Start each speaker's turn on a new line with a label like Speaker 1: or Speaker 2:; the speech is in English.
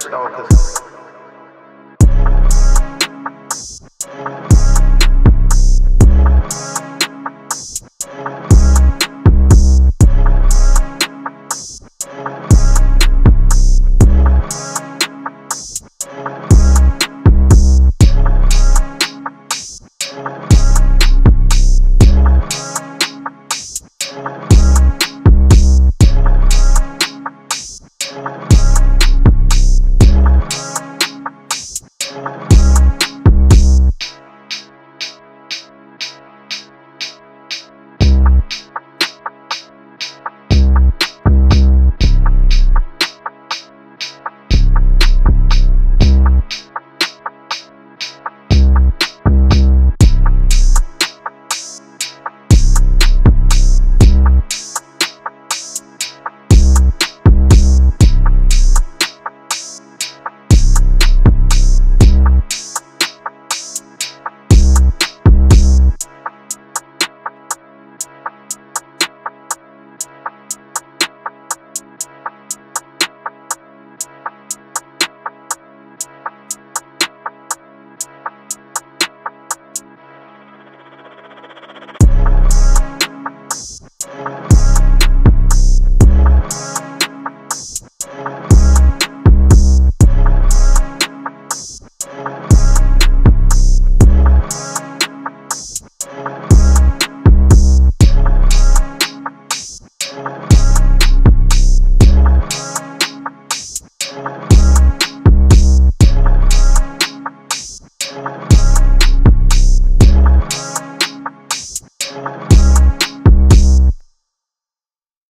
Speaker 1: Stalkers.